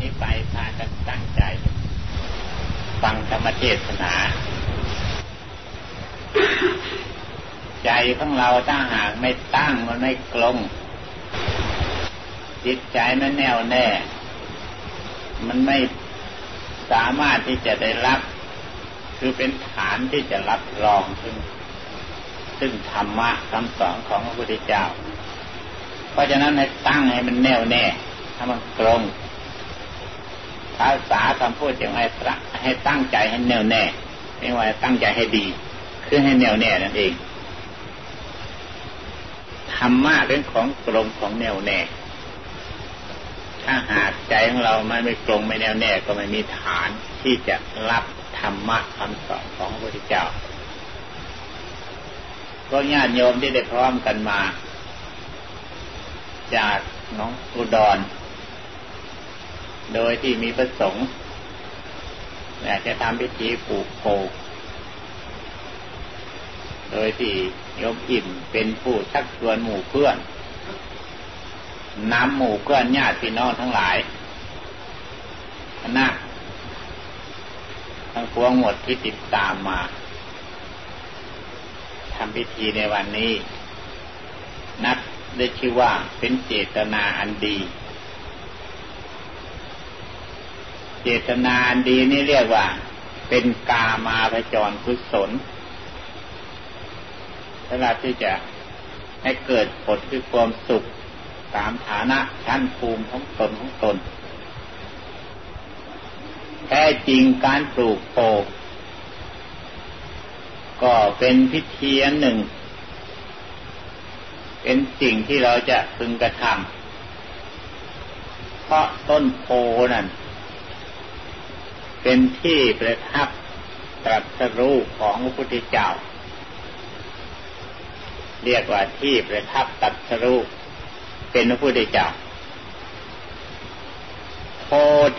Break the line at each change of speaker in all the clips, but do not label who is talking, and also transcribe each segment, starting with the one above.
นี้ไปพากันตั้งใจ ฟังธรรมเทศนา ใจของเราถ้าหากไม่ตั้งมันไม่กลง จิตใจมันแน่วแน่ มันไม่สามารถที่จะได้รับ คือเป็นฐานที่จะรับรองซึ่งซึ่งธรรมะคำสอนของพระพุทธเจ้า เพราะฉะนั้นให้ตั้งให้มันแน่วแน่ให้มันตรง ภาษาคำพูดอย่างให้ตั้งใจให้แน่วแน่ ไม่ว่าตั้งใจให้ดี คือให้แน่วแน่นั่นเองธรรมะเป็นของตรงของแน่วแน่ ถ้าหากใจของเราไม่ไม่ตรงไม่แน่วแน่ก็ไม่มีฐานที่จะรับธรรมะคำสอนของพระพุทธเจ้าก็ญาติโยมที่ได้พร้อมกันมา จากน้องอุดร โดยที่มีประสงค์อยากจะทำพิธีปลูกโพโดยที่โยมอิ่มเป็นผู้ชักชวนหมู่เพื่อนนำหมู่เพื่อนญาติพี่น้องทั้งหลายคณะทั้งพวงหมดที่ติดตามมาทำพิธีในวันนี้ นับได้ชื่อว่าเป็นเจตนาอันดี เจตนาดีนี่เรียกว่า เป็นกามาพจรกุศลสำหรับที่จะให้เกิดผลคือความสุขตามฐานะชั้นภูมิของตนของตน แท้จริงการปลูกโพก็เป็นพิธีอันหนึ่ง เป็นสิ่งที่เราจะพึงกระทำเพราะต้นโพนั่น เป็นที่ประทับตรัสรู้ของพระพุทธเจ้า เรียกว่าที่ประทับตรัสรู้เป็นพระพุทธเจ้าโพ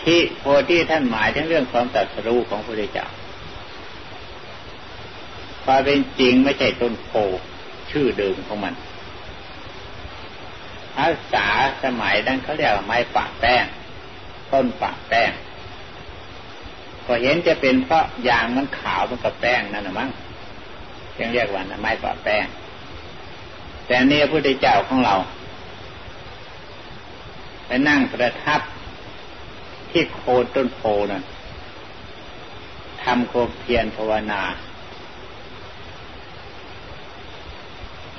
ธิโพธิท่านหมายถึงเรื่องความตรัสรู้ของพระพุทธเจ้าความเป็นจริงไม่ใช่ต้นโพชื่อเดิมของมันภาษาสมัยนั้นเขาเรียกว่าไม้ปะแป้ง ต้นปะแป้ง ก็เห็นจะเป็นเพราะยางมันขาวมันกับแป้งนั่นนะมั้งยังเรียกว่าไม้ปะแป้ง แต่นี่พระพุทธเจ้าของเรา ไปนั่งประทับที่โคนต้นโพนั่นทำโคมเพียรภาวนา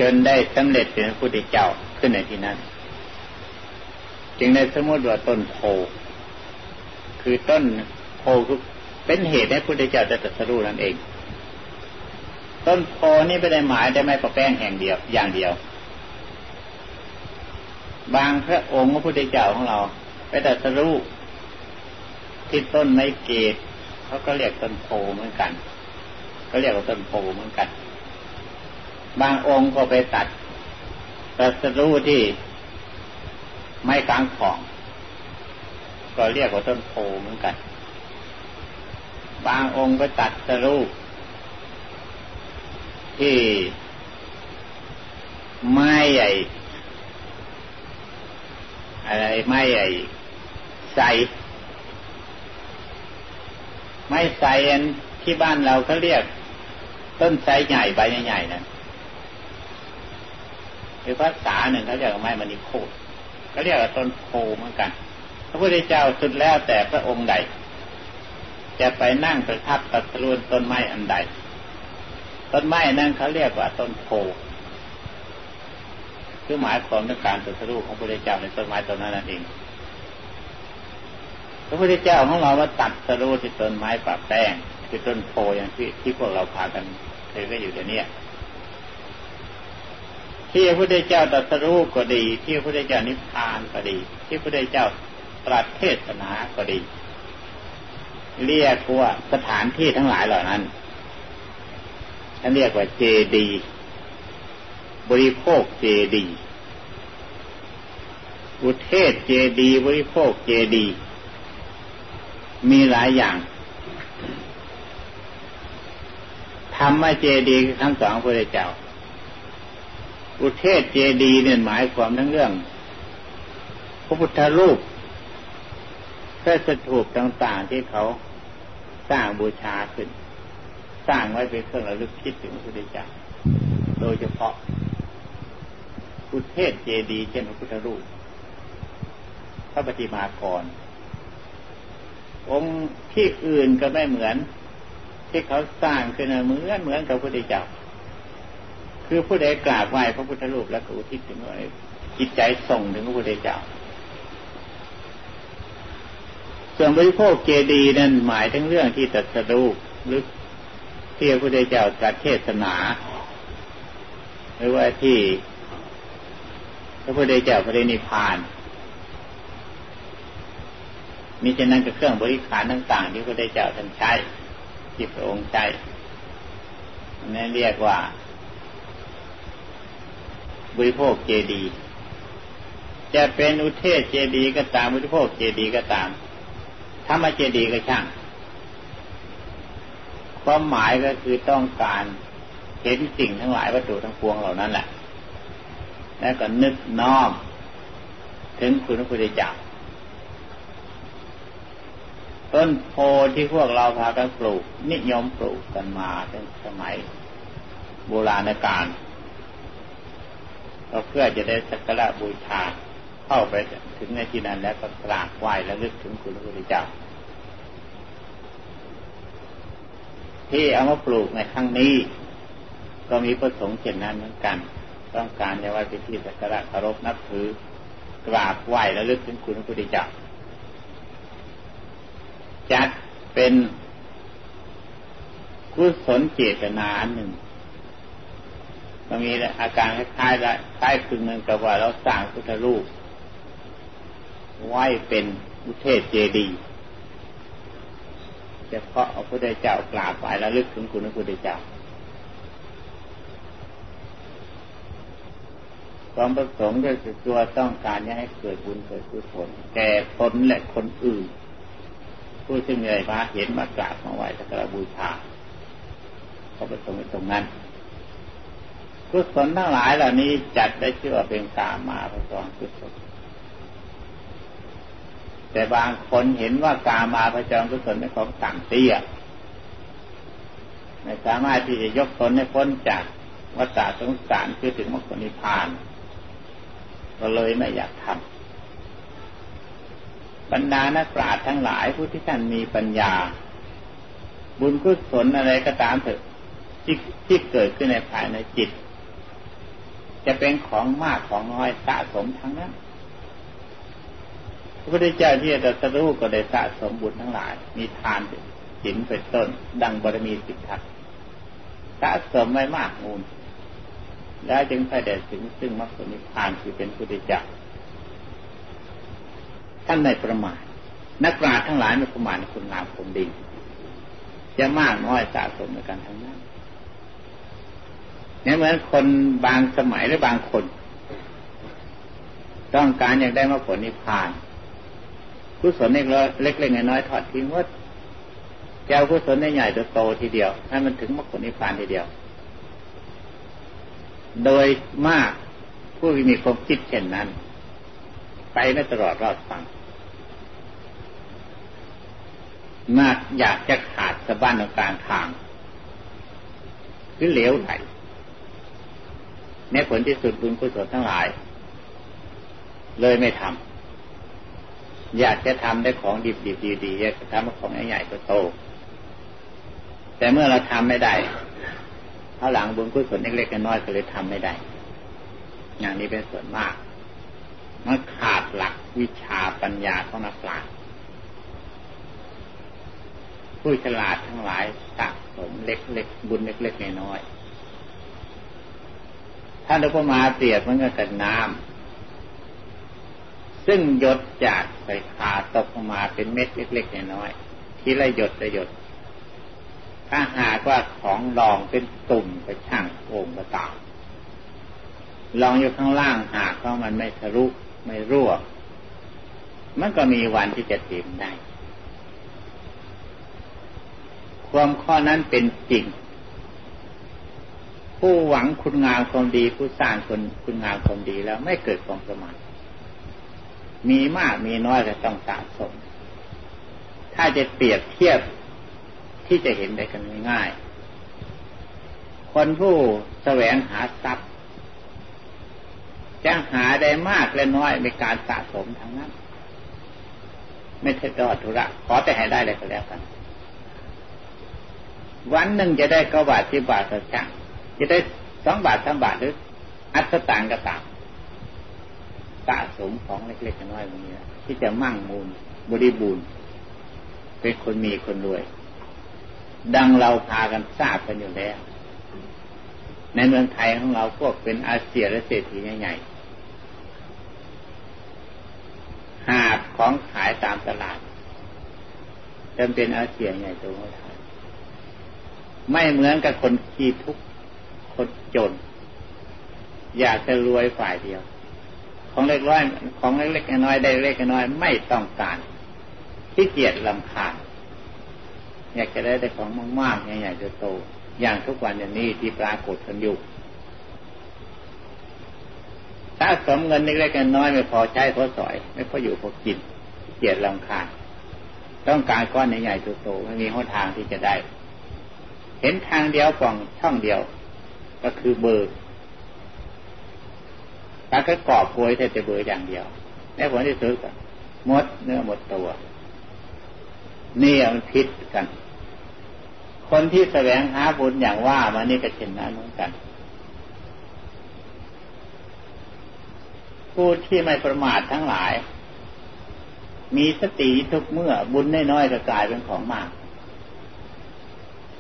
จนได้สำเร็จเป็นพระพุทธเจ้าขึ้นในที่นั้น จึงได้สมมติว่าต้นโพคือต้นโพคือ เป็นเหตุให้พุทธเจ้าจะตรัสรู้นั่นเอง ต้นโพนี่ไม่ได้หมายได้ไม่ประแป้งแห่งเดียวอย่างเดียว บางพระองค์พระพุทธเจ้าของเรา ไปตรัสรู้ที่ต้นไม้เกศเขาก็เรียกต้นโพเหมือนกันก็เรียกว่าต้นโพเหมือนกัน บางองค์ก็ไปตัดตรัสรู้ที่ไม้กลางของ ก็เรียกว่าต้นโพเหมือนกัน บางองค์ก็ตัดสรูปที่ไม้ใหญ่ อะไรไม้ใหญ่ใสไม้ใสอันที่บ้านเราเขาเรียก ต้นไทรใหญ่ใบใหญ่ๆนั่นหรือภาษาหนึ่งเขาเรียกไม้มณีโคตเขาเรียกว่าต้นโพเหมือนกัน พระพุทธเจ้าสุดแล้วแต่พระองค์ใด จะไปนั่งประทับตัดรูนต้นไม้อันใด ต้นไม้นั่นเขาเรียกว่าต้นโพคือหมายความในการตัดรูของพระพุทธเจ้าในต้นไม้ต้นนั้นนั่นเองพระพุทธเจ้าของเราว่าตัดสรูที่ต้นไม้ปากแป้งคือต้นโพอย่างที่ที่พวกเราพากันเคยก็อยู่เดี๋ยวนี้ที่พระพุทธเจ้าตรัสรู้ก็ดี ที่พระพุทธเจ้านิพพานก็ดี ที่พระพุทธเจ้าตรัสเทศนาก็ดี เรียกว่าสถานที่ทั้งหลายเหล่านั้นท่านเรียกว่าเจดีบริโภคเจดีอุเทศเจดีบริโภคเจดีมีหลายอย่างธรรมะเจดีคือคำสอนพระเจ้า อุเทศเจดีเนี่ยหมายความทั้งเรื่อง พระพุทธรูปพระสถูปต่าง ๆที่เขา สร้างบูชาขึ้น สร้างไว้เป็นเครื่องระลึกคิดถึงพระพุทธเจ้าโดยเฉพาะพุทเทศเจดีเช่นพระพุทธรูป พระปฏิมากร องค์ที่อื่นก็ไม่เหมือน ที่เขาสร้างขึ้นเหมือนเหมือนกับพระพุทธเจ้าคือผู้ใดกราบไหว้พระพุทธรูปแล้วก็อุทิศถึงว่าจิตใจส่งถึงพระพุทธเจ้า ส่วนบริโภคเจดีนั่นหมายถึงเรื่องที่ตัดสรูปหรือที่พระพุทธเจ้าตรัสเทศนา หรือว่าที่พระพุทธเจ้าพระนิพพานมิฉะนั้นก็เครื่องบริขารต่าง ๆ ที่พระพุทธเจ้าท่านใช้ที่พระองค์ใช้นั่นเรียกว่า บริโภคเจดี จะเป็นอุเทศเจดีก็ตามบริโภคเจดีก็ตาม ธรรมเจดีก็ช่างความหมายก็คือต้องการเห็นสิ่งทั้งหลายวัตถุทั้งปวงเหล่านั้นแหละ แล้วก็นึกน้อม ถึงคุณพระพุทธเจ้าต้นโพที่พวกเราพากันปลูก นิยมปลูกกันมาตั้งสมัยโบราณกาลก็เพื่อจะได้สักการะบูชาเข้าไปถึงในที่นั้นแล้วก็กราบไหว้และลึกถึงคุณพระพุทธเจ้า ที่เอามาปลูกในครั้งนี้ ก็มีประสงค์เช่นนั้นเหมือนกัน ต้องการจะไว้เป็นที่สักการะเคารพนับถือกราบไหว้และลึกถึงคุณพระพุทธเจ้าจัดเป็นกุศลเจตนาหนึ่งมันมีอาการคล้ายๆคล้ายคลึงนึงกับว่าเราสร้างพุทธรูปไหว้เป็นอุเทศเจดีย์ เฉพาะเอาพระเจ้ากราบไหว้แล้วลึกถึงคุณพระพุทธเจ้าความประสงค์ก็คือตัวต้องการให้เกิดบุญเกิดกุศลแก่ตนและคนอื่น ผู้ซึ่งเลยมาเห็นมากราบมาไหว้สักการบูชาเขาประสงค์ตรงนั้นกุศลทั้งหลายเหล่านี้จัดได้ชื่อว่าเป็นกามาพระจรกุศล แต่บางคนเห็นว่ากามาพระจรกุศลเป็นของต่ำเตี้ยไม่สามารถที่จะยกตนให้พ้นจากวัฏสงสารคือถึงมรรคนิพพาน ก็เลยไม่อยากทำบรรดานักปราชญ์ทั้งหลายผู้ที่ท่านมีปัญญา บุญกุศลอะไรก็ตามเถอะที่ที่เกิดขึ้นในภายในจิต จะเป็นของมากของน้อยสะสมทั้งนั้น พระพุทธเจ้าที่จะตรัสรู้ก็ได้สะสมบุญทั้งหลาย มีทานศีลเป็นต้น ดังบารมีสิทธัตสะสมไว้มากมูล แล้วจึงไปได้ถึงซึ่งมรรคผลนิพพานคือเป็นพุทธเจ้าท่านไม่ประมาทนักปราชญ์ทั้งหลายไม่ประมาทคุณงามความดีจะมากน้อยสะสมในการทั้งนั้นนี่เหมือนคนบางสมัยหรือบางคน ต้องการอยากได้มาผลนิพพาน กุศลเล็กเล็กน้อยทอดทิ้งว่าแก้วกุศลใหญ่โตทีเดียว ให้มันถึงมรรคผลนิพพานทีเดียว โดยมากผู้ที่มีความคิดเช่นนั้น ไปไม่ตลอดรอดฟังมากอยากจะขาดสะบั้นกลางทางคือเหลวไหลในผลที่สุดบุญกุศลทั้งหลาย เลยไม่ทำ อยากจะทำได้ของดิบดิบดีดีอยากจะทำของใหญ่ๆก็โต แต่เมื่อเราทำไม่ได้เท่าหลังบุญกุศลเล็กๆน้อยๆก็เลยทำไม่ได้ อย่างนี้เป็นส่วนมาก มันขาดหลักวิชาปัญญาของนักปราชญ์ผู้ฉลาดทั้งหลายสะสมเล็กๆบุญเล็กๆน้อยๆท่านอุปมาเปรียบเหมันก็กับน้ำ ซึ่งหยดจากใส่ขาตกมาเป็นเม็ดเล็กๆน้อยๆทีละหยดละหยด ถ้าหากว่าของรองเป็นตุ่มไปช่างโอ่งกระตาลองอยู่ข้างล่างหากว่ามันไม่ทะลุไม่รั่ว มันก็มีวันที่จะติ่มได้ ความข้อนั้นเป็นจริง ผู้หวังคุณงามความดีผู้สร้างคนคุณงามความดีแล้วไม่เกิดความประมาท มีมากมีน้อยก็ต้องสะสม ถ้าจะเปรียบเทียบที่จะเห็นได้กันง่าย คนผู้แสวงหาทรัพย์ จะหาได้มากและน้อยในการสะสมทั้งนั้น ไม่ใช่ดอดธุระขอแต่ให้ได้เลยก็แล้วกัน วันหนึ่งจะได้เก้าบาทสิบบาทสักช่างจะได้สองบาทสามบาทหรืออัตตางก็ตาม สะสมของเล็กๆน้อยๆแบบนี้ที่จะมั่งมูลบริบูรณ์ เป็นคนมีคนรวย ดังเราพากันทราบกันอยู่แล้ว ในเมืองไทยของเราพวกเป็นอาเซียและเศรษฐีใหญ่ๆหาบของขายตามตลาดจนเป็นอาเซียใหญ่โตเมืองไทยไม่เหมือนกับคนขี้ทุกข์คนจน อยากจะรวยฝ่ายเดียว ของเล็กน้อยของเล็กน้อยได้เล็กน้อยไม่ต้องการที่เกียจลำคาญอยากจะได้แต่ของมากๆใหญ่ๆโตอย่างทุกวันอย่างนี้ที่ปรากฏกันอยู่ถ้าสมเงินเล็กๆน้อยไม่พอใช้พอสอย ไม่พออยู่พอกินเกียจลำคาญต้องการก้อนใหญ่ๆโตๆไม่มีหนทางที่จะได้ เห็นทางเดียวป่องช่องเดียว ก็คือเบอร์ ถ้าก็กอบโวยแต่จะเบอร์อย่างเดียวแล้ผลที่สุดก็หมดเนื้อหมดตัวนี่มันพิษกัน คนที่แสวงหาบุญอย่างว่ามานี่ก็เช่นนั้นเหมือนกัน ผู้ที่ไม่ประมาททั้งหลาย มีสติทุกเมื่อบุญน้อยๆก็กลายเป็นของมาก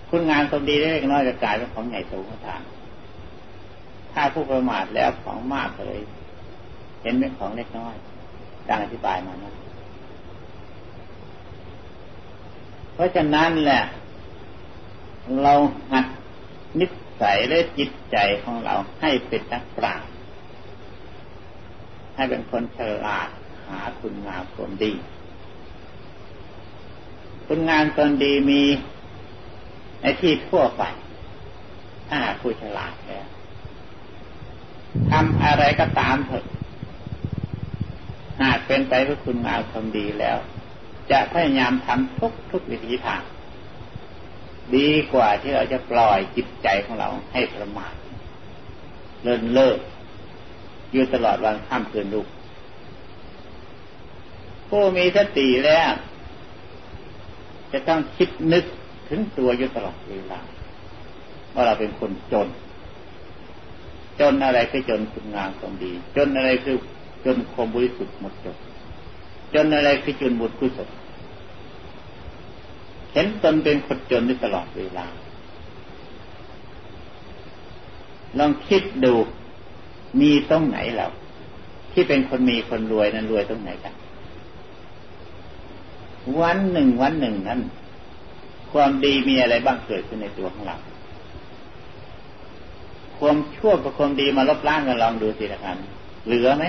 คุณงานคนดีเล็กน้อยก็กลายเป็นของใหญ่โตขทาง ถ้าผู้ประมาทแล้วของมากเลย เห็นเป็นของเล็กน้อยดังอธิบายมานะเพราะฉะนั้นแหละ เราหัดนิสัยและจิตใจของเราให้เป็นนักปราชญ์ให้เป็นคนฉลาดหาคุณงามคนดี คุณงามคนดีมีในที่ทั่วไป ถ้าผู้ฉลาดแล้ว ทำอะไรก็ตามเถอะ หากเป็นไปเพื่อคุณงามความดีแล้ว จะพยายามทำทุกทุกวิธีทาง ดีกว่าที่เราจะปล่อยจิตใจของเราให้ประมาทเลินเลิกอยู่ตลอดวันข้ามคืนลุกผู้มีสติแล้ว จะต้องคิดนึกถึงตัวอยู่ตลอดเวลาว่าเราเป็นคนจน จนอะไรคือจนคุณงามความดี จนอะไรคือจนความบริสุทธิ์หมดจด จนอะไรคือจนบุญกุศลเห็นตนเป็นคนจนตลอดเวลา ลองคิดดูมีตรงไหนเราที่เป็นคนมีคนรวยนั้นรวยตรงไหนกันวันหนึ่งวันหนึ่งนั้น ความดีมีอะไรบ้างเกิดขึ้นในตัวของเรา ความชั่วกับความดีมาลบล้างกันลองดูสิละกันเหลือไหม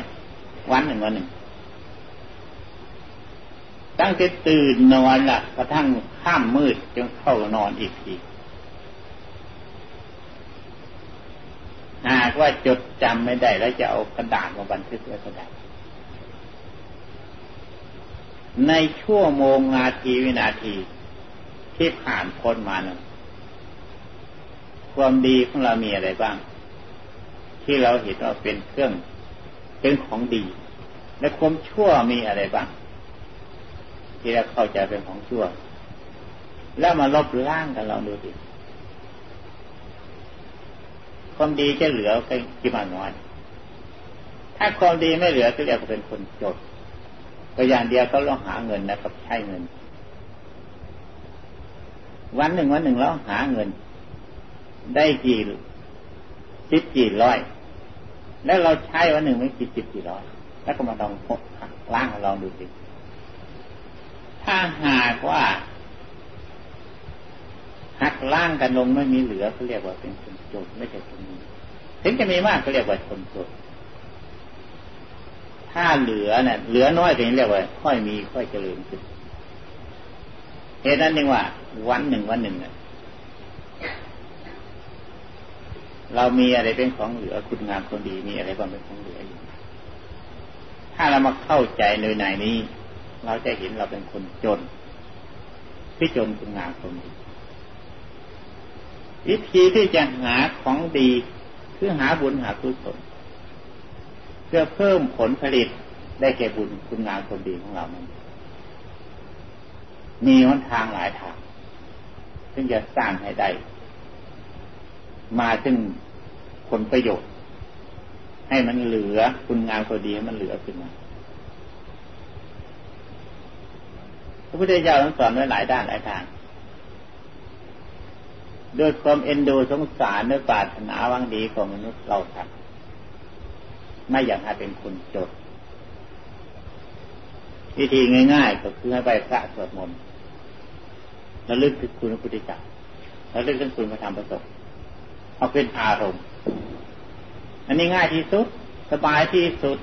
วันหนึ่งวันหนึ่ง ตั้งแต่ตื่นนอนละกระทั่งข้ามมืดจนเข้านอนอีกทีหากว่าจดจำไม่ได้แล้วจะเอากระดาษมาบันทึกไว้ก็ได้ในชั่วโมงนาทีวินาทีที่ผ่านพ้นมานั้น ความดีของเรามีอะไรบ้าง ที่เราเห็นว่าเป็นเครื่องเป็นของดี และความชั่วมีอะไรบ้าง ที่เราเข้าใจเป็นของชั่ว แล้วมาลบล้างกันลองดูดิความดีจะเหลือแค่กี่มาน้อย ถ้าความดีไม่เหลือก็เรียกว่าเป็นคนจดก็อย่างเดียวก็ต้องหาเงินนะครับใช้เงิน วันหนึ่งวันหนึ่งเราหาเงิน ได้กี่สิบกี่ร้อย แล้วเราใช้วันหนึ่งไม่กี่สิบกี่ร้อย แล้วก็มาลองพกล้างลองดูสิถ้าหากว่าหักล้างกันลงไม่มีเหลือเขาเรียกว่าเป็นคนจนไม่ใช่คนมีถึงจะมีมากก็เรียกว่าคนจนถ้าเหลือเนี่ยเหลือน้อยก็เรียกว่า ค่อยมีค่อยเจริญขึ้นเหตุนั้นเองว่า วันหนึ่งวันหนึ่งเนี่ย เรามีอะไรเป็นของเหลือคุณงามคนดีมีอะไรบ้างเป็นของเหลืออยู่ถ้าเรามาเข้าใจในในนี้ เราจะเห็นเราเป็นคนจนพิจมคุณงามความดีวิธีที่จะหาของดีคือหาบุญหากุศลเพื่อเพิ่มผลผลิตได้แก่บุญคุณงามความดีของเรานั้นมีหนทางหลายทางซึ่งจะสร้างให้ได้ มาซึ่งผลประโยชน์ ให้มันเหลือคุณงามความดีให้มันเหลือขึ้นมาพระพุทธเจ้าสอนไว้หลายด้านหลายทางด้วยความเอ็นดูสงสารด้วยปรารถนาวังดีของมนุษย์เราทำไม่อยากให้เป็นคนจด วิธีง่าย ๆ ก็คือให้ไปพระสวดมนต์ระลึกถึงคุณพระพุทธเจ้าระลึกถึงคุณพระธรรมประสงค์ เอาเป็นอารมณ์ อันนี้ง่ายที่สุด สบายที่สุด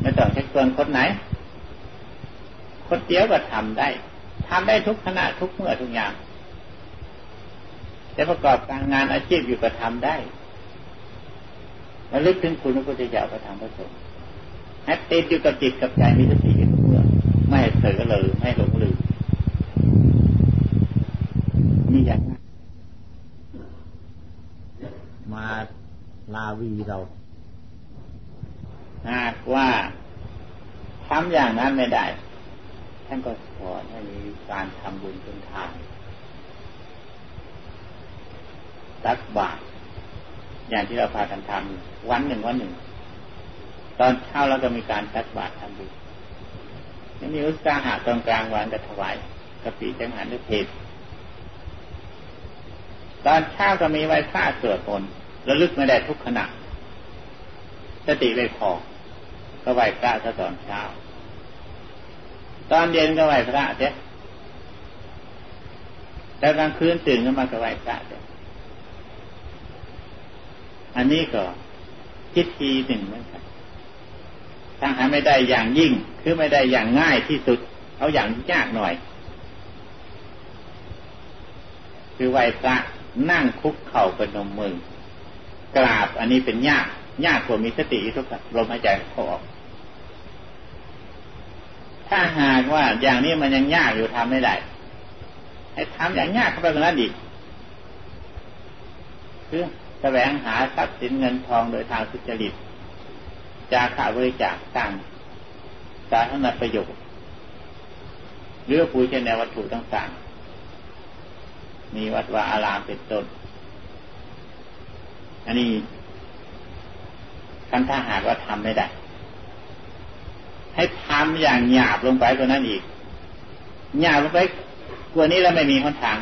ไม่ต้องใช้เกินคนไหน คนเดียวก็ทำได้ทำได้ทุกขณะทุกเมื่อทุกอย่างจะประกอบการงานอาชีพอยู่ก็ทำได้ระลึกถึงคุณพระพุทธเจ้าพระธรรมพระสงฆ์ให้ติดอยู่กับจิตกับใจมีสติอยู่เพื่อไม่ห้เผลอเลยไม่หลงลืมนี่อย่างนั้นมา ลาวีเรา หากว่าทำอย่างนั้นไม่ได้ ท่านก็สอนให้มีการทำบุญเป็นทานตักบาตรอย่างที่เราพากันทำวันหนึ่งวันหนึ่ง ตอนเช้าเราก็มีการตักบาตรทำบุญยังมีอุตสาหะตอนกลางวันก็ถวายกะปิจังหันด้วยเพศตอนเช้าก็มีไว้ผ้าสวดมนต์ ระลึกไม่ได้ทุกขณะ สติไม่พอก็ไหว้พระตอนเช้า ตอนเย็นก็ไหว้พระเจ้แต่กลางคืนตื่นขึ้นมาก็ไหว้พระเจ้อันนี้ก็คิดทีหนึ่งเหมือนกันถ้าหาไม่ได้อย่างยิ่ง คือไม่ได้อย่างง่ายที่สุด เอาอย่างยากหน่อย คือไหวพระนั่งคุกเข่าเป็นนมมือ กราบอันนี้เป็นยากยากกว่ามีสติทุกข์ลมหายใจเข้าออก ถ้าหากว่าอย่างนี้มันยังยากอยู่ทำไม่ได้ ให้ทำอย่างยากเข้าไปกว่านั้นอีกคือแสวงหาทรัพย์สินเงินทองโดยทางสุจริตจาขาบริจาคตั้งสาธารณประโยชน์หรือปูชนียวัตถุต่างๆ มีวัดวาอารามเป็นต้น อันนี้คันถ้าหากว่าทำไม่ได้ ให้ทำอย่างหยาบลงไปกว่านั้นอีกหยาบลงไปกว่านี้แล้วไม่มีหนทาง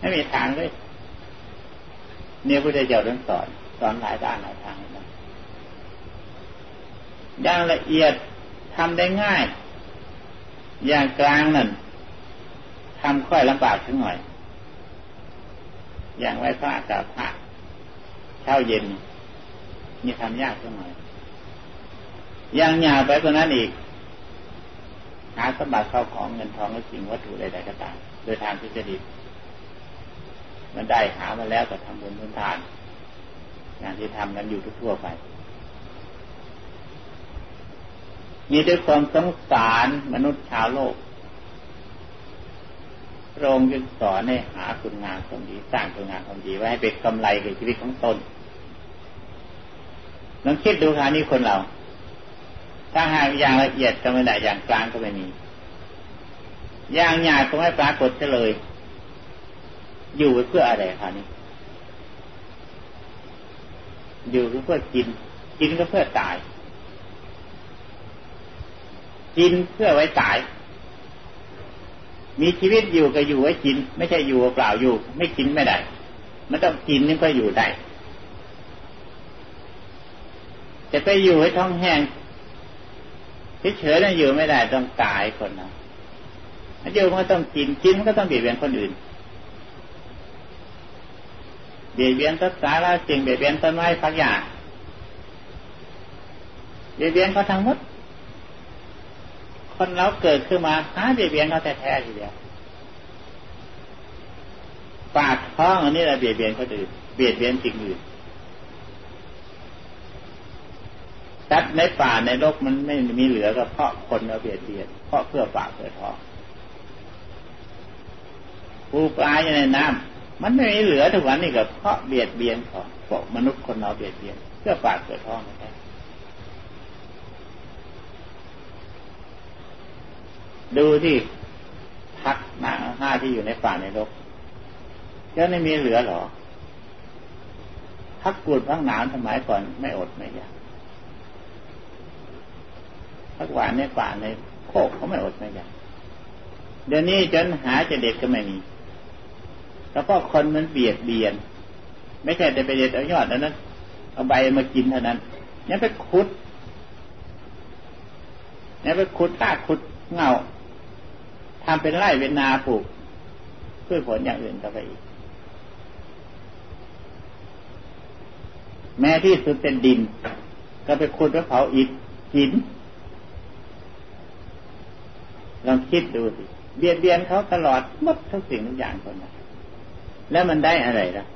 ไม่มีทางเลย เนี่ยพระเจ้าเรื่องสอนสอนหลายด้านหลายทางนะอย่างละเอียดทำได้ง่าย อย่างกลางนั่นทำค่อยลำบากถึงหน่อย อย่างไหว้พระกับพระ เช้าเย็น นี่ทำยากสักหน่อยอย่างหยาไปกว่านั้นอีก หาสมบัติเข้าของเงินทองและสิ่งวัตถุใดๆก็ตาม โดยทางที่จะดีมันได้หามาแล้วก็ทำบุญทุนทานอย่างที่ทำกันอยู่ทั่วไปมีด้วยความสงสารมนุษย์ชาวโลกพระองค์จึงสอนให้หาคุณงามความดี สร้างคุณงามความดีไว้ให้เป็นกำไรกับชีวิตของตน ลองคิดดูค่ะนี่คนเรา ถ้าหากอย่างละเอียดก็ไม่ได้อย่างกลางก็ไม่มีอย่างหยาบก็ไม่ปรากฏเลย อยู่เพื่ออะไรคะนี่อยู่เพื่อกิน กินก็เพื่อตาย กินเพื่อไว้ตาย มีชีวิตอยู่ก็อยู่ไว้กิน ไม่ใช่อยู่เปล่าอยู่ ไม่กินไม่ได้ มันต้องกินนี่ก็อยู่ได้ จะไปอยู่ให้ท้องแห้งเฉยๆนั่นอยู่ไม่ได้ต้องตายคนนะอยู่มันก็ต้องกินกินมันก็ต้องเบียดเบียนคนอื่นเบียดเบียนต้นสาระสิ่งเบียดเบียนต้นไม้พักอย่างเบียดเบียนเขาทั้งหมด คนเราเกิดขึ้นมาหาเบียดเบียนเขาแท้ๆทีเดียวปากท้องอันนี้แหละเบียดเบียนเขาอื่นเบียดเบียนสิ่งอื่น สัตว์ในป่าในโลกมันไม่มีเหลือก็เพราะคนเราเบียดเบียนเพราะเพื่อปากเพื่อท้องปูปลาอยู่ในน้ำมันไม่มีเหลือทุกวันนี่ก็เพราะเบียดเบียนของพวกมนุษย์คนเราเบียดเบียนเพื่อปากเพื่อท้องนะดูที่พักหน้าห้าที่อยู่ในป่าในรกจะไม่มีเหลือหรอพักกูดพักหนาวสมัยก่อนไม่อดไม่อยาก พักหวานในป่าในโคกเขาไม่อดไม่อยากเดี๋ยวนี้จนหาจะเด็ดก็ไม่มี แล้วก็คนมันเบียดเบียน ไม่ใช่แต่ไปเด็ดเอายอดแล้วนั้นเอาใบมากินเท่านั้นยังไปขุดยังไปขุดตาขุดเงาทำเป็นไร่เป็นนาปลูกเพื่อผลอย่างอื่นต่อไปอีก แม้ที่สุดเป็นดิน ก็ไปขุดแล้เผาอิฐหิน ลองคิดดูสิ เบียดเบียนเขาตลอดหมดทุกสิ่งทุกอย่างคนนั้นแล้วมันได้อะไรล่ะ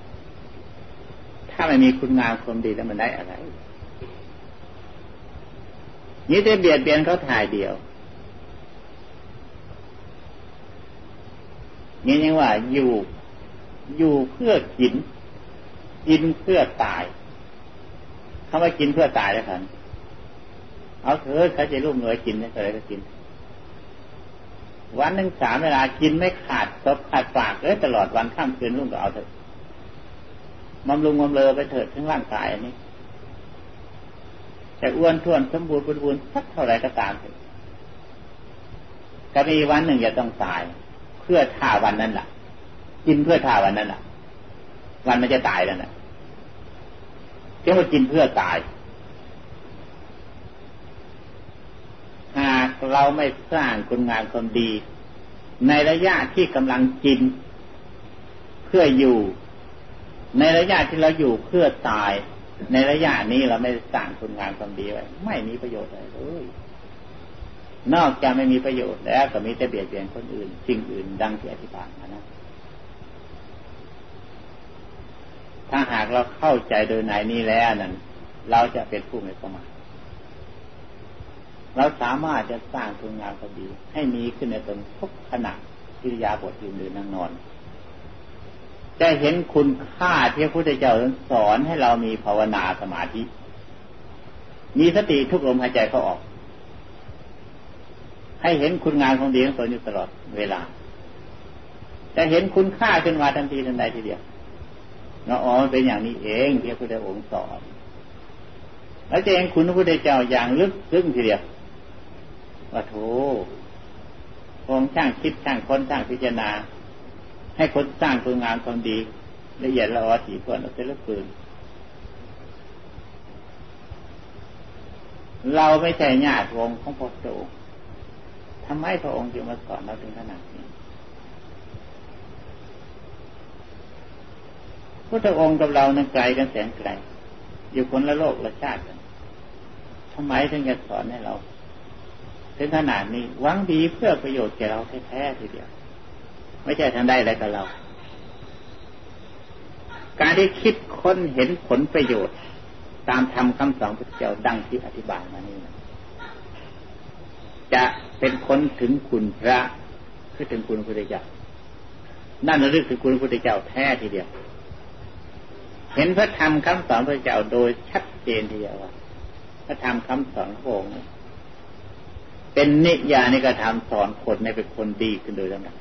ถ้าไม่มีคุณงามความดีแล้วมันได้อะไรนี่จะเบียดเบียนเขาถ่ายเดียวนี่ยังว่าอยู่อยู่เพื่อกิน กินเพื่อตายเขาไม่กินเพื่อตายแล้วกันเอาเถอะเขาจะรุ่มรวยกินนี่อะไรก็กิน วันหนึ่งสามเวลากินไม่ขาดตบขาดปากเลยตลอดวันข้ามคืนรุ่งก็เอาเถอะมำรุงมำเลอไปเถิดทั้งร่างกายอันนี้แต่อ้วนท้วนสมบูรณ์บริบูรณ์สักเท่าไรก็ตามเถอะก็มีวันหนึ่งจะต้องตาย เพื่อท่าวันนั้นแหละกินเพื่อท่าวันนั้นแหละวันมันจะตายแล้วนะเรียกว่ากินเพื่อตาย หาก เราไม่สร้างคุณงานความดี ในระยะที่กำลังกิน เพื่ออยู่ ในระยะที่เราอยู่เพื่อตาย ในระยะนี้เราไม่สร้างคุณงานความดีไว้ไม่มีประโยชน์เลยนอกจากไม่มีประโยชน์แล้วก็มีแต่เบียดเบียนคนอื่นสิ่งอื่นดังที่อธิบายมานะถ้าหากเราเข้าใจโดยในนี้แล้วนั้นเราจะเป็นผู้ไม่ประมาท เราสามารถจะสร้างคุณงามความดี ให้มีขึ้นในตนทุกขณะทิริยาบทยืนเดินนั่งนอนจะเห็นคุณค่าที่พระพุทธเจ้าสอนให้เรามีภาวนาสมาธิ มีสติทุกลมหายใจเขาออก ให้เห็นคุณงานของดีของตนอยู่ตลอดเวลา จะเห็นคุณค่าขึ้นมาทันทีทันใดทีเดียวเนาะอ๋อเป็นอย่างนี้เองที่พระพุทธองค์สอน แล้วจะเห็นคุณพระพุทธเจ้าอย่างลึกซึ้งทีเดียว ว่าโถองช่างคิดช่างค้นช่างพิจารณา ให้คนสร้างคุณงานความดี ละเอียดละออถี่ถ้วนเอาเสียละปืนเราไม่ใช่ญาติวงของพระโตทำไมพระองค์จึงมาสอนเราถึงขนาดนี้พุทธองค์กับเรานั้นไกลกันแสนไกล อยู่คนละโลกละชาติกันทำไมถึงจะสอนให้เรา ถึงขนาดนี้หวังดีเพื่อประโยชน์แก่เราแท้ๆทีเดียว ไม่ใช่ทางได้อะไรกับเรา การที่คิดค้นเห็นผลประโยชน์ ตามธรรมคำสอนพระเจ้าดังที่อธิบายมานี่นะจะเป็นคนถึงคุณพระคือถึงคุณพระพุทธเจ้านั่นระลึกถึงคุณพระพุทธเจ้าแท้ทีเดียว เห็นพระธรรมคำสอนพระเจ้าโดยชัดเจนทีเดียวว่าพระธรรมคำสอนพระองค์ เป็นนิยาในกระทำสอนคนในเป็นคนดีขึ้นโดยลำดับ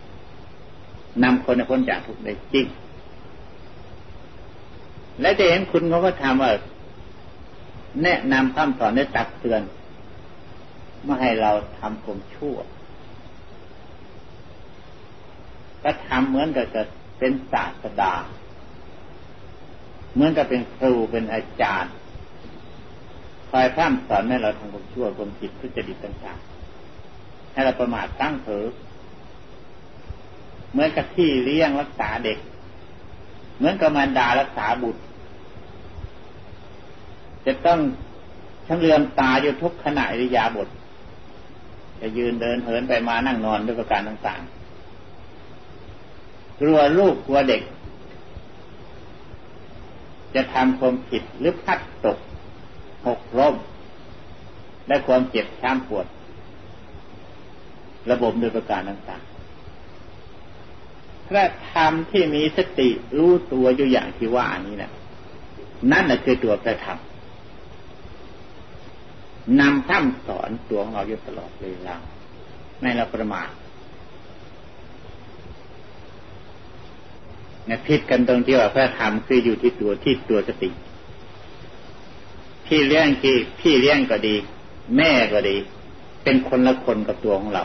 นำคนในพ้นจากทุกข์ได้จริง และจะเห็นคุณเขาก็ทำว่าแนะนำคำสอนได้ตักเตือนไม่ให้เราทำความชั่ว ก็ทำเหมือนกับจะเป็นศาสดา เหมือนกับเป็นครูเป็นอาจารย์ คอยพร่ำสอนให้เราทำความชั่วความผิดทุจริตต่างๆ ให้เราประมาทตั้งเถอเหมือนกับที่เลี้ยงรักษาเด็ก เหมือนกับมารดารักษาบุตร จะต้องช่งเลือมตาอยู่ทุกขณะอริยาบถจะยืนเดินเหินไปมานั่งนอนด้วยประการต่างๆกลัวลูกกลัวเด็ก จะทำความผิดหรือพัดตกหกล้มและความเจ็บช้ำปวด ระบบโดยประการต่างๆพระธรรมที่มีสติรู้ตัวอยู่อย่างที่ว่านี้นะนั่นแหละคือตัวพระธรรมนำท่ำสอนตัวของเราอยู่ตลอดเวลาไม่เราประมาทเนี่ยผิดกันตรงที่ว่าพระธรรมคืออยู่ที่ตัวที่ตัวสติ พี่เลี้ยงที่พี่เลี้ยงก็ดี แม่ก็ดี เป็นคนละคนกับตัวของเรา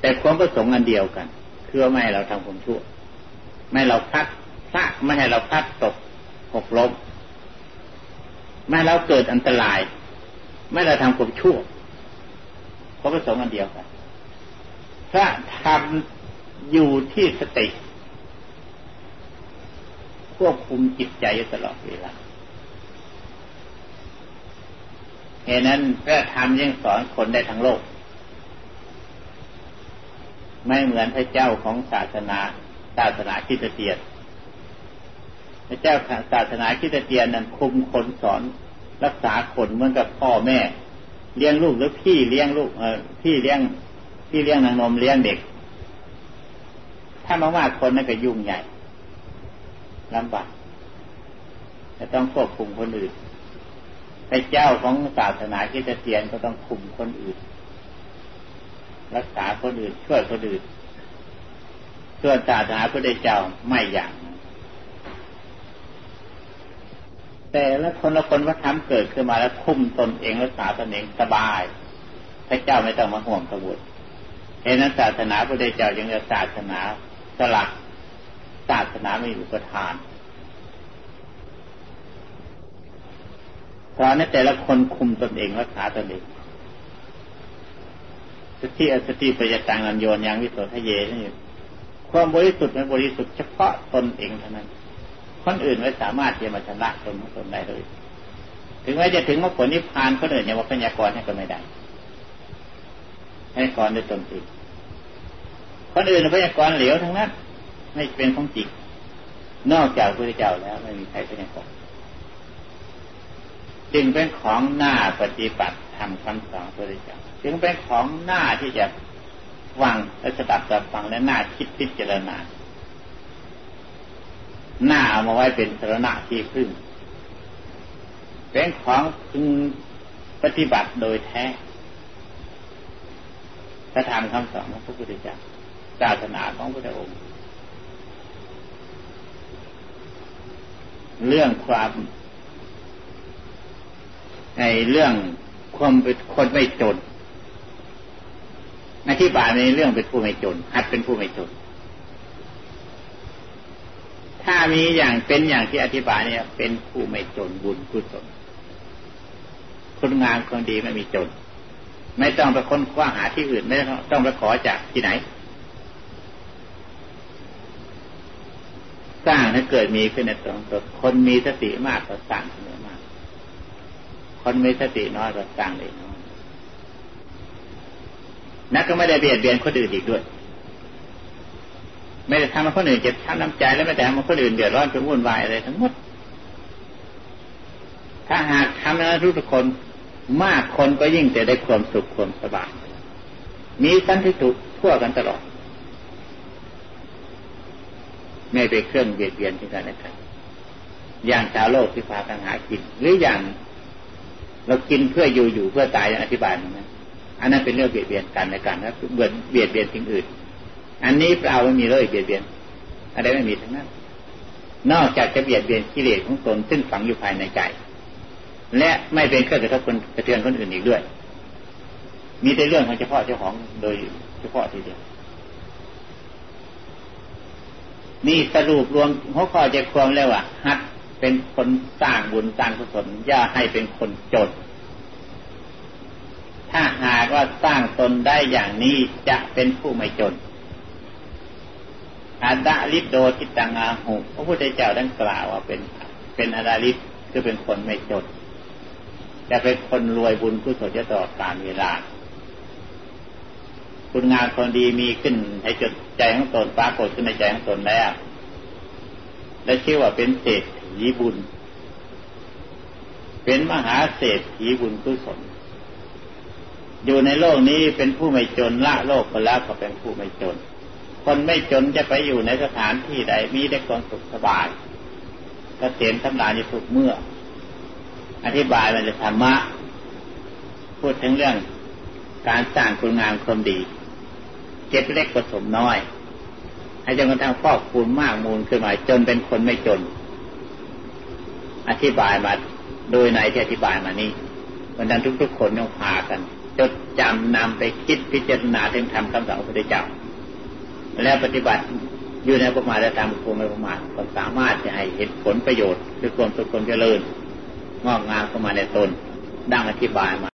แต่ความประสงค์อันเดียวกัน คือไม่ให้เราทำความชั่ว ไม่เราพัดพระไม่ให้เราพัดตกหกล้มไม่เราเกิดอันตราย ไม่เราทำความชั่วความประสงค์อันเดียวกันพระทำอยู่ที่สติ ควบคุมจิตใจตลอดเวลาเหตุนั้นพระธรรมยังสอนคนได้ทั้งโลก ไม่เหมือนพระเจ้าของศาสนาศาสนาคิดเตียนพระเจ้าศาสนาคิดเตียนนั้นคุมคนสอนรักษาคนเหมือนกับพ่อแม่ เลี้ยงลูกหรือพี่เลี้ยงลูกเออพี่เลี้ยงพี่เลี้ยงนางนมเลี้ยงเด็ก ถ้ามามากคนนั่นก็ยุ่งใหญ่ลำบากจะต้องควบคุมคนอื่นพระเจ้าของศาสนาคิดเตียนก็ต้องคุมคนอื่น รักษาคนอื่นช่วยคนอื่นส่วนศาสนาพระเจ้าไม่อย่าง แต่ละคนละคนว่าทำเกิดขึ้นมาแล้วคุมตนเองรักษาตนเองสบาย พระเจ้าไม่ต้องมาห่วงกบุตรเห็นนั้นศาสนาพระเจ้ายังจะศาสนาสลักศาสนาไม่มีอุปทานสอนให้แต่ละคนคุมตนเองรักษาตนเอง สติอสติประยตังอันโยนยังวิโสทะเยนี่ความบริสุทธิ์มันบริสุทธิ์เฉพาะตนเองเท่านั้น คนอื่นไม่สามารถจะมาชนะตนของตนได้เลย ถึงแม้จะถึงมรรคผลนิพพานคนอื่นอย่างว่าปัญากรให้ก็ไม่ได้ให้ก่อนด้วยตนเองคนอื่นพยากรเหลวทั้งนั้น ไม่เป็นของจริงนอกจากพระเจ้าแล้วไม่มีใครพยากร จึงเป็นของหน้าปฏิบัติทำคำสอนพระเจ้าจึงเป็นของหน้าที่จะฟังและสดับสับฟังและหน้าคิดพิจารณา หน้าเอามาไว้เป็นสรณะที่พึ่ง เป็นของพึงปฏิบัติโดยแท้พระธรรมคำสอนของพระพุทธเจ้าศาสนาของพระองค์ เรื่องความ ในเรื่องความเป็นคนไม่จนอธิบายในเรื่องเป็นผู้ไม่จนหัดเป็นผู้ไม่จน ถ้ามีอย่างเป็นอย่างที่อธิบายเนี่ย เป็นผู้ไม่จนบุญกุศลคุณงามคนดีไม่มีจน ไม่ต้องไปค้นคว้าหาที่อื่น ไม่ต้องไปขอจากที่ไหน สร้างให้เกิดมีขึ้นในตรงตัวคนมีสติมากก็สร้างเสมอ คนมีสติน้อยก็สร้างเล็น้อยนักก็ไม่ได้เบียดเบียนคนอื่นอีกด้วย ไม่ได้ทำให้คนอื่นเจ็บช้ำน้ำใจแล้วไม่ได้ทำให้คนอื่นเดือดร้อนจนวุ่นวายอะไรทั้งหมด ถ้าหากทำนั้นทุกคนมากคนก็ยิ่งจะได้ความสุขความสบายมีสันติสุขทั่วกันตลอด ไม่ไปเครื่องเบียดเบียนที่กันนะครับอย่างชาวโลกที่พากันหากินหรืออย่าง เรากินเพื่ออยู่อยู่เพื่อตายอย่างอธิบายนะอันนั้นเป็นเรื่องเบียดเบียนกันในการนะเบียดเบียดเบียนสิ่งอื่น อันนี้เปล่าไม่มีเลยเบียดเบียน อะไรไม่มีทั้งนั้น นอกจากจะเบียดเบียนกิเลสของตนซึ่งฝังอยู่ภายในใจ และไม่เป็นเครื่องกระทบคนกระเทือนคนอื่นอีกด้วย มีแต่เรื่องของเฉพาะเจ้าของโดยเฉพาะทีเดียวนี่สรุปรวมหัวข้อใจความแล้วว่าฮัด เป็นคนสร้างบุญสร้างกุศลอย่าให้เป็นคนจดถ้าหากว่าสร้างตนได้อย่างนี้จะเป็นผู้ไม่จนอาดาลิโดทิตังอาหุพระพุทธเจ้าดังกล่าวว่าเป็น เป็นอาดาลิศคือเป็นคนไม่จนจะเป็นคนรวยบุญกุศลจะตลอดกาลเวลา คุณงานคนดีมีขึ้นในจุดใจของตนปรากฏขึ้นในใจของตนแล้ว และชื่อว่าเป็นเศรษฐ บุญ เป็นมหาเศรษฐีบุญกุศลอยู่ในโลกนี้เป็นผู้ไม่จนละโลกไปแล้วก็เป็นผู้ไม่จน คนไม่จนจะไปอยู่ในสถานที่ใดมีได้ความสุขสบายกเกษมสำราญอยู่ทุกเมื่อ อธิบายมันจะธรรมะ พูดถึงเรื่องการสร้างคุณงามความดี เก็บเล็กผสมน้อย ให้จนกระทั่งฟอกคูณมากมูลขึ้นมาจนเป็นคนไม่จน อธิบายมาโดยในที่อธิบายมานี้วันนั้นทุกๆคนต้องพากันจดจำนำไปคิดพิจารณาถึงธรรมคำสอนของพระพุทธเจ้าแล้วปฏิบัติอยู่ในประมาทและตามภูมิประมาทก็สามารถจะให้เห็นผลประโยชน์คือความสุขความเจริญงอกงามเข้ามาในตนดังอธิบายมา